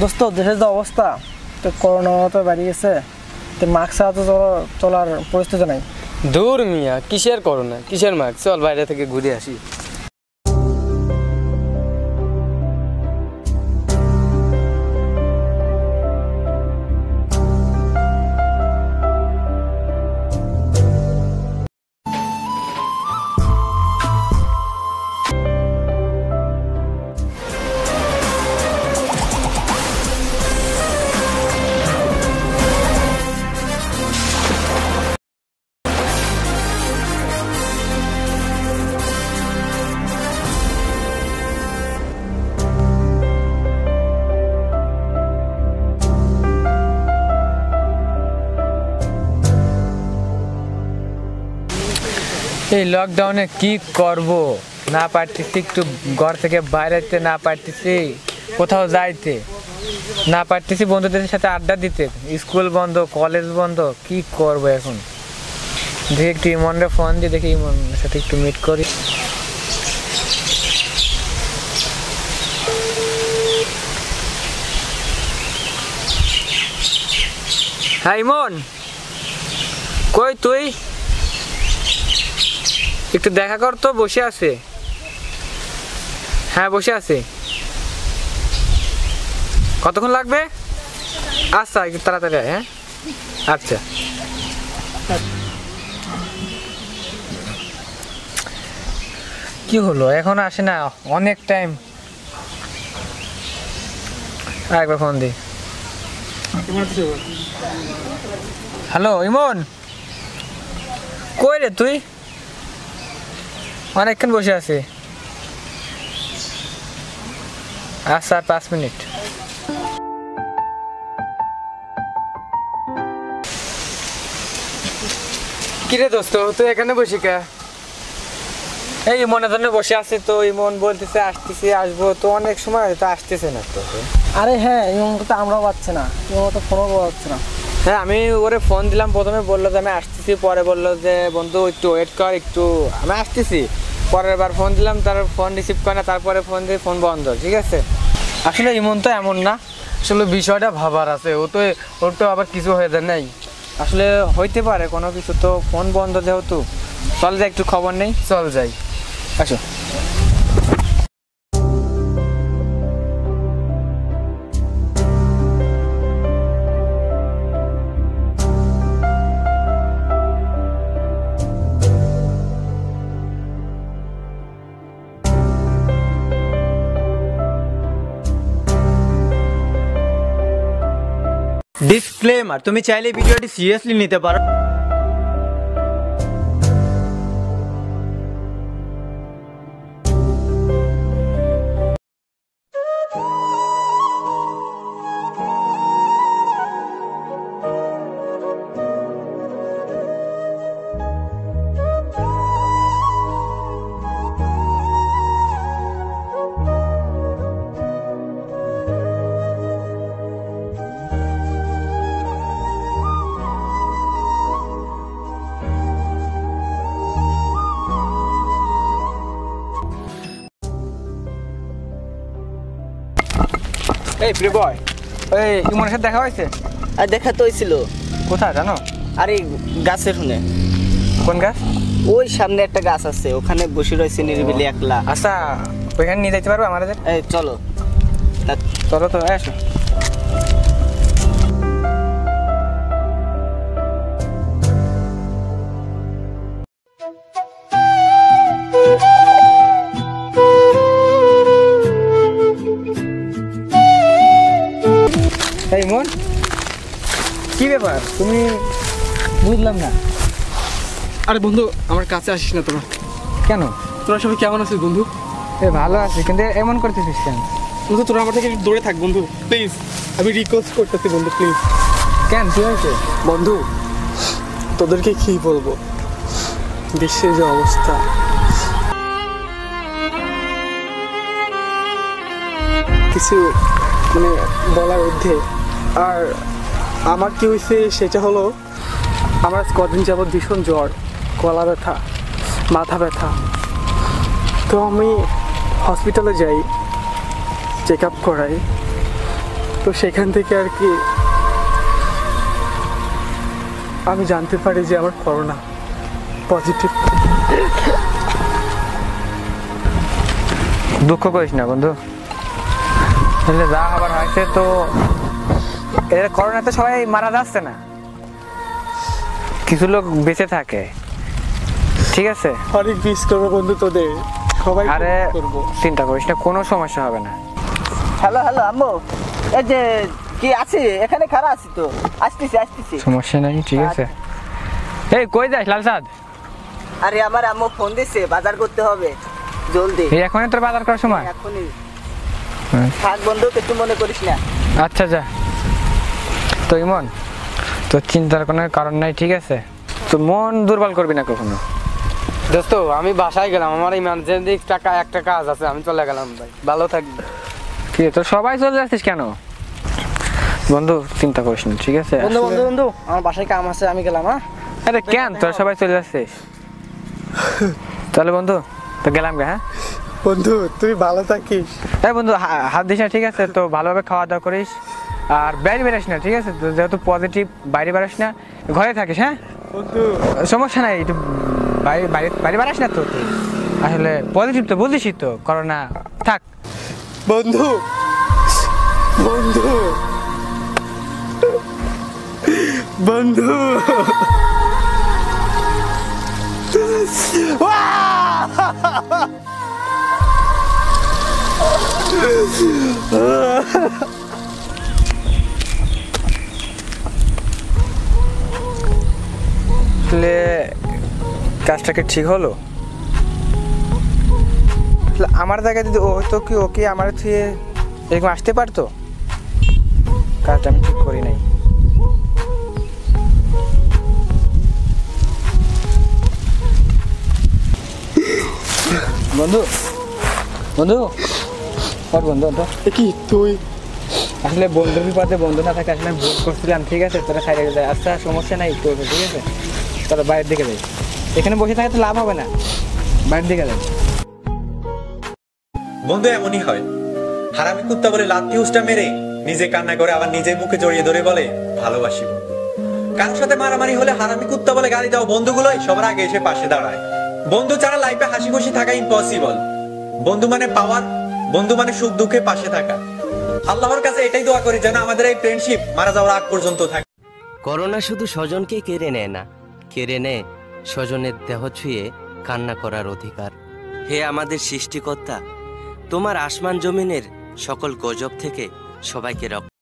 দোস্ত, দেশের যে অবস্থা, তো করোনা তো বাড়ি গেছে। তো মাস্ক ছাড়া তো চলা- চলার পরিস্থিতি নাই। দূর মিয়া, কিসের করোনা কিসের মাস্ক? চল বাইরে থেকে ঘুরে আসি। এই লকডাউনে কি করব? না পারতেছি, একটু ঘর থেকে বাইরেতে না পারতেছি, কোথাও যাইতে। না পারতেছি বন্ধুদের সাথে আড্ডা দিতে। স্কুল বন্ধ কলেজ বন্ধ, কি করব এখন? দেখি একটু ইমনরে ফোন দিয়ে দেখি ইমনের সাথে একটু মিট করি। হ্যাঁ ইমন। কই তুই? একটু দেখা কর তো, বসে আছে। হ্যাঁ বসে আছে। কতক্ষণ লাগবে? আচ্ছা একটু তাড়াতাড়ি হ্যাঁ? আচ্ছা। কি হলো? এখন আসে না, অনেক টাইম একবার ফোন দি। হ্যালো ইমন। কই রে তুই? অনেকক্ষণ বসে আছি। আচ্ছা পাঁচ মিনিট। কিরে দোস্ত তুই এখানে বসে কে? এই ইমনের জন্য বসে আছে তো ইমন বলতেছে আসতেছি আসব তো অনেক সময় তো আসতেছে না তো। আরে হ্যাঁ ইমন তো আমরাও পাচ্ছি না ইমন তো ফোনও পাচ্ছে না। হ্যাঁ আমি ওরে ফোন দিলাম প্রথমে বলল যে আমি আসতেছি পরে বলল যে বন্ধু একটু ওয়েট কর একটু আমি আসতেছি। পরের বার ফোন দিলাম তার ফোন রিসিভ করে না তারপরে ফোন দিয়ে ফোন বন্ধ ঠিক আছে? আসলে ইমন তো এমন না আসলে বিষয়টা ভাবার আছে ও তো ওর তো আবার কিছু হয়ে যায় নাই। আসলে হইতে পারে কোনো কিছু তো ফোন বন্ধ যেহেতু। চল যাই একটু খবর নেই। চল যাই। আসো। ডিসক্লেমার তুমি চাইলে ভিডিওটি সিরিয়াসলি নিতে পারো এই প্রিয় বয় এই ইমনের সাথে দেখা হয়েছে? আর দেখা তো হয়েছিল। কোথায় জানো? আরে গাছের শুনে কোন গাছ? ওই সামনে একটা গাছ আছে ওখানে বসে রয়েছে নিরিবিলি একলা। আচ্ছা ওইখানে নিয়ে যাইতে পারব আমাদের? এই চলো। চলো তো আসো। তুমি বুঝলাম না। আরে বন্ধু আমার কাছে আসিস না তোরা। কেন? তোরা সবাই কেমন আছিস বন্ধু? এ ভালো আছি কিন্তু এমন করতেছিস কেন? বন্ধু তোরা আমার থেকে দূরে থাক বন্ধু প্লিজ আমি রিকোয়েস্ট করতেছি বন্ধু প্লিজ কেন কি হয়েছে? বন্ধু তোদেরকে কি বলব? বিশ্বের যে অবস্থা। কিছু মানে বলার ঊর্ধ্বে। আর আমার কি হয়েছে সেটা হলো আমার কদিন যাবৎ ভীষণ জ্বর, গলা ব্যথা, মাথা ব্যথা। তো আমি হসপিটালে যাই চেক আপ করাই। তো সেখান থেকে আর কি আমি জানতে পারি যে আমার করোনা পজিটিভ দুঃখ করিস না বন্ধু। তাহলে যা হবার হয়েছে তো এর করোনাতে সবাই মারা যাচ্ছে না। কিছু লোক বেঁচে থাকে। ঠিক আছে? অনেক মিস করব বন্ধু তোদের। সবাই আরে চিন্তা করিস না কোনো সমস্যা হবে না। হ্যালো হ্যালো আম্মু। এই যে কি আছি? এখানে খারাপ আছি তো? আসতেছি আসতেছি। সমস্যা নাই ঠিক আছে। এই কই যাস লালসাদ? আরে আমার আম্মু ফোন দিছে বাজার করতে হবে। জলদি। এই এখনই তোর বাজার করার সময়? এখনই। হ্যাঁ। থাক বন্ধু কিছু মনে করিস না। আচ্ছা যা। তো ইমন তোর চিন্তার কোনো কারণ নাই ঠিক আছে? তো মন দুর্বল করবি না কখনো? দোস্ত আমি বাসায় গেলাম আমার ইমার্জেন্সি টাকা একটা কাজ আছে আমি চলে গেলাম ভাই ভালো থাকবি। কি তোর সবাই চলে যাচ্ছিস কেন? বন্ধু চিন্তা করিস না ঠিক আছে? বন্ধু বন্ধু বন্ধু আমার বাসায় কাম আছে আমি গেলাম হ্যাঁ? আরে কেন তোর সবাই চলে যাচ্ছিস তাহলে বন্ধু তো গেলাম গে হ্যাঁ? বন্ধু তুই ভালো থাকিস। এই বন্ধু হা- হাত দিস না ঠিক আছে তো ভালোভাবে খাওয়া দাওয়া করিস। আর বাইরে বেরাস না ঠিক আছে? যেহেতু পজিটিভ বাইরে বেরাস না ঘরে থাকিস হ্যাঁ? সমস্যা নাই একটু বাইরে বাইরে বাইরে বেরাস না তো আসলে পজিটিভ তো বুঝিসই তো করোনা থাক। বন্ধু। বন্ধু। বন্ধু। আসলে কাজটা কি ঠিক হলো? আমার জায়গায় যদি ও হতো কি ওকে আমার থেকে এরকম আসতে পারতো? কাজটা আমি ঠিক করি নাই। বন্ধু বন্ধু ওর বন্ধু তো কি তুই? আসলে বন্ধুর বিপদে বন্ধু না থাকে আসলে ভুল করছিলাম ঠিক আছে? তোরা সাইডে যায় আচ্ছা সমস্যা নাই করবে ঠিক আছে? তোরা বাইরের দিকে যাই। এখানে বসে থাকে তো লাভ হবে না। বাইরের দিকে যাই। বন্ধু এমনই হয়। হারামি কুত্তা বলে লাত্তি উষ্টা মেরে নিজে কান্না করে আবার নিজে মুখে জড়িয়ে ধরে বলে ভালোবাসি বন্ধু। কারোর সাথে মারামারি হলে হারামি কুত্তা বলে গালি দাও বন্ধুগুলোই সবার আগে এসে পাশে দাঁড়ায়। বন্ধু ছাড়া লাইফে হাসি খুশি থাকা ইম্পসিবল বন্ধু মানে পাওয়ার বন্ধু মানে সুখ দুঃখে পাশে থাকা। আল্লাহর কাছে এটাই দোয়া করি যেন আমাদের এই ফ্রেন্ডশিপ মারা যাওয়ার আগ পর্যন্ত থাকে। করোনা শুধু স্বজনকে কেড়ে নেয় না কেড়ে নেয় স্বজনের দেহ ছুঁয়ে কান্না করার অধিকার। হে আমাদের সৃষ্টিকর্তা, তোমার আসমান জমিনের সকল গজব থেকে সবাইকে রক্ষা